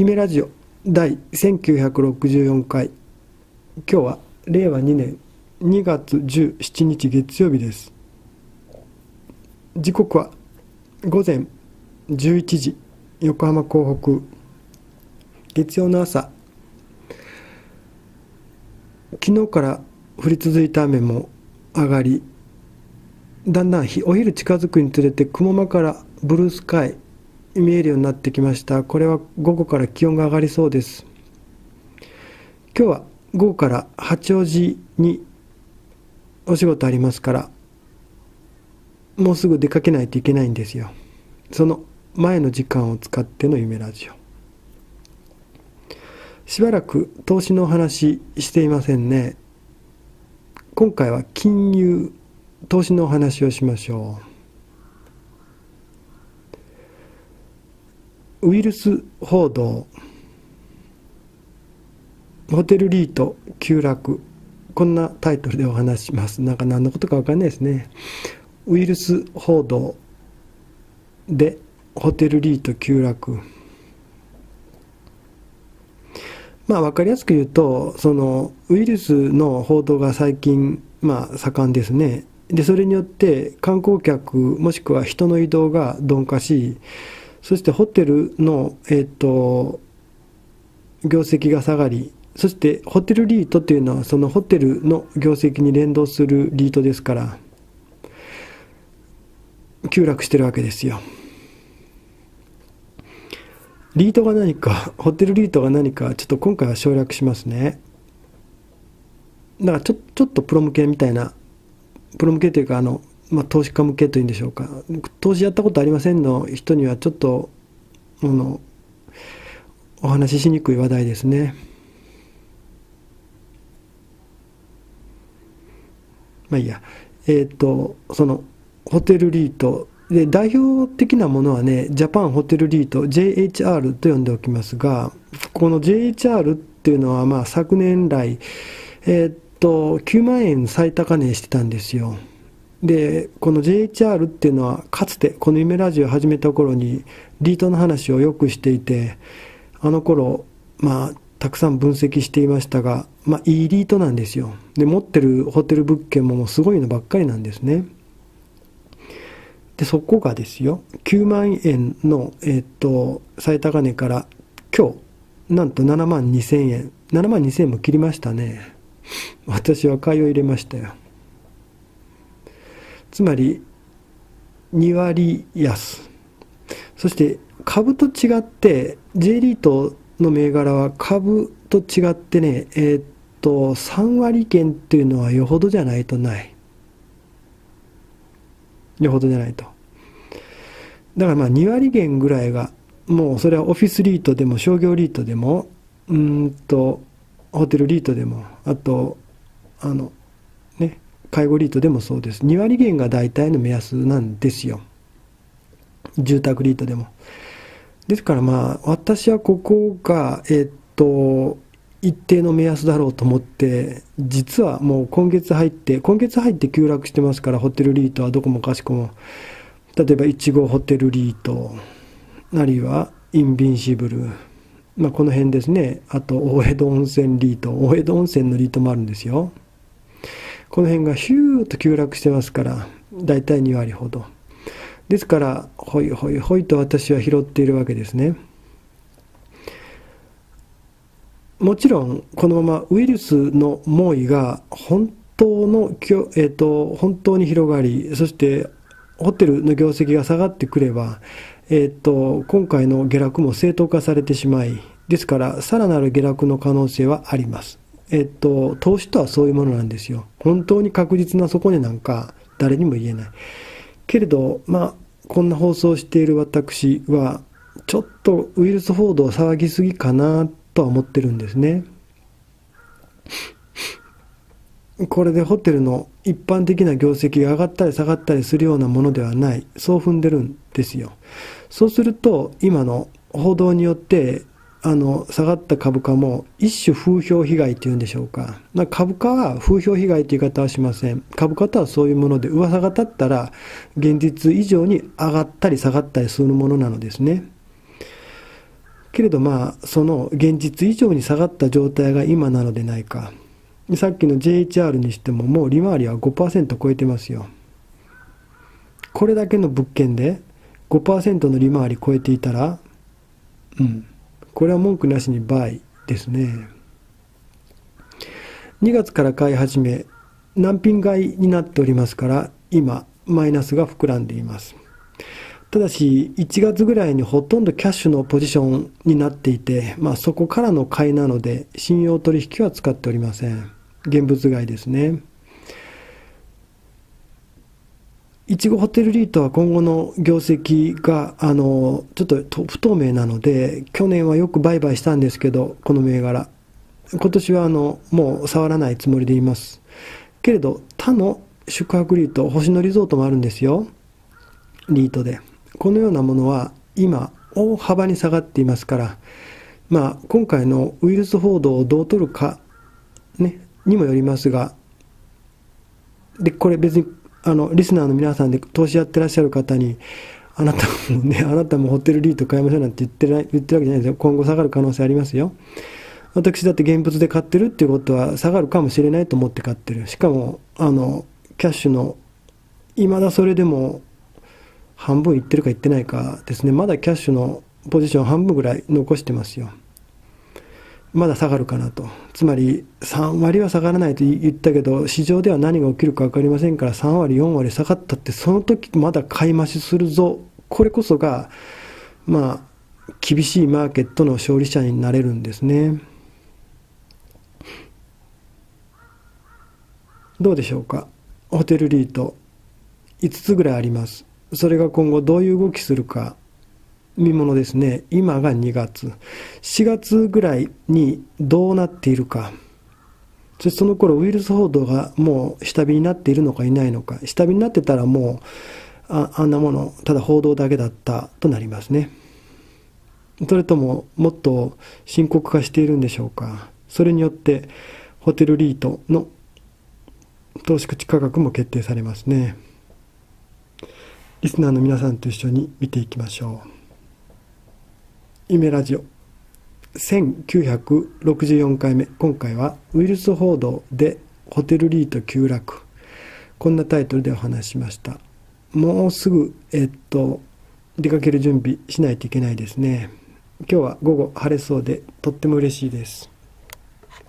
夢ラジオ第1964回。今日は令和2年2月17日月曜日です。時刻は午前11時。横浜港北。月曜の朝。昨日から降り続いた雨も上がりだんだんお昼近づくにつれて雲間からブルースカイ見えるようになってきました。これは午後から気温が上がりそうです。今日は午後から八王子にお仕事ありますからもうすぐ出かけないといけないんですよ。その前の時間を使っての夢ラジオ。しばらく投資のお話していませんね。今回は金融投資のお話をしましょう。ウイルス報道ホテルリート急落こんなタイトルでお話します。なんか何のことか分かんないですね。ウイルス報道でホテルリート急落。まあ分かりやすく言うとそのウイルスの報道が最近まあ盛んですね。でそれによって観光客もしくは人の移動が鈍化しそしてホテルの、えーと、業績が下がりそしてホテルリートというのはそのホテルの業績に連動するリートですから急落してるわけですよ。リートが何かホテルリートが何かちょっと今回は省略しますね。だからちょちょっとプロ向けみたいなプロ向けというかあの、まあ、投資家向けというんでしょうか。投資やったことありませんの人にはちょっとあのお話ししにくい話題ですね。まあいいや。えっ、ー、とそのホテルリート。で代表的なものはねジャパンホテルリート JHR と呼んでおきますがこの JHR っていうのはまあ昨年来えー、と9万円最高値してたんですよ。でこの JHR っていうのはかつてこの夢ラジオを始めた頃にリートの話をよくしていてあの頃まあたくさん分析していましたがまあいいリートなんですよ。で持ってるホテル物件ももすごいのばっかりなんですね。でそこがですよ9万円の、えー、っと最高値から今日なんと7万2000円。7万2000円も切りましたね。私は買いを入れましたよ。つまり2割安。そして株と違って J リートの銘柄は株と違ってねえー、っと3割減っていうのはよほどじゃないとない。よほどじゃないと。だからまあ2割減ぐらいがもうそれはオフィスリートでも商業リートでもうんとホテルリートでもあとあの介護リートでもそうです。2割減が大体の目安なんですよ。住宅リートでも。ですからまあ私はここがえっと一定の目安だろうと思って実はもう今月入って今月入って急落してますからホテルリートはどこもかしこも。例えば1号ホテルリートあるいはインビンシブル。まあ、この辺ですね。あと大江戸温泉リート。大江戸温泉のリートもあるんですよ。この辺がヒューッと急落してますから大体2割ほどですからほいほいほいと私は拾っているわけですねもちろんこのままウイルスの猛威が本当の、えーと、本当に広がりそしてホテルの業績が下がってくればえー、っと、今回の下落も正当化されてしまい、ですから、さらなる下落の可能性はあります。えっと、投資とはそういうものなんですよ。本当に確実な底値なんか誰にも言えない。けれど、まあ、こんな放送をしている私は、ちょっとウイルス報道を騒ぎすぎかなとは思ってるんですね。これでホテルの一般的な業績が上がったり下がったりするようなものではない。そう踏んでるんですよ。そうすると、今の報道によって、あの、下がった株価も一種風評被害っていうんでしょうか。か株価は風評被害という言い方はしません。株価とはそういうもので、噂が立ったら、現実以上に上がったり下がったりするものなのですね。けれどまあその現実以上に下がった状態が今なのでないかさっきの JHR にしてももう利回りは5%超えてますよこれだけの物件で5%の利回り超えていたらうんこれは文句なしに倍ですね。2月から買い始め難品買いになっておりますから今マイナスが膨らんでいます。ただし1月ぐらいにほとんどキャッシュのポジションになっていて、まあ、そこからの買いなので信用取引は使っておりません。現物買いですね。いちごホテルリートは今後の業績があのちょっと不透明なので去年はよく売買したんですけどこの銘柄。今年はあのもう触らないつもりでいます。けれど他の宿泊リート星野リゾートもあるんですよ。リートで。このようなものは今大幅に下がっていますからまあ今回のウイルス報道をどう取るかねにもよりますがでこれ別にあのリスナーの皆さんで投資やってらっしゃる方にあなたもね、あなたもホテルリート買いましょうなんて言ってない言ってるわけじゃないですよ。今後下がる可能性ありますよ。私だって現物で買ってるっていうことは下がるかもしれないと思って買ってる。しかも、あの、キャッシュの、いまだそれでも半分いってるかいってないかですね。まだキャッシュのポジション半分ぐらい残してますよ。まだ下がるかなと。つまり3割は下がらないと言ったけど、市場では何が起きるか分かりませんから、3割、4割下がったって、その時まだ買い増しするぞ。これこそが、まあ、厳しいマーケットの勝利者になれるんですね。どうでしょうか？ホテルリート、5つぐらいあります。それが今後どういう動きするか。見ものですね。今が2月。4月ぐらいにどうなっているか。そしてその頃ウイルス報道がもう下火になっているのかいないのか。下火になってたらもうああんなものただ報道だけだったとなりますね。それとももっと深刻化しているんでしょうか。それによってホテルリートの投資口価格も決定されますね。リスナーの皆さんと一緒に見ていきましょう。イメラジオ。1964回目。今回はウイルス報道でホテルリート急落。こんなタイトルでお話しました。もうすぐえっと出かける準備しないといけないですね。今日は午後晴れそうでとっても嬉しいです。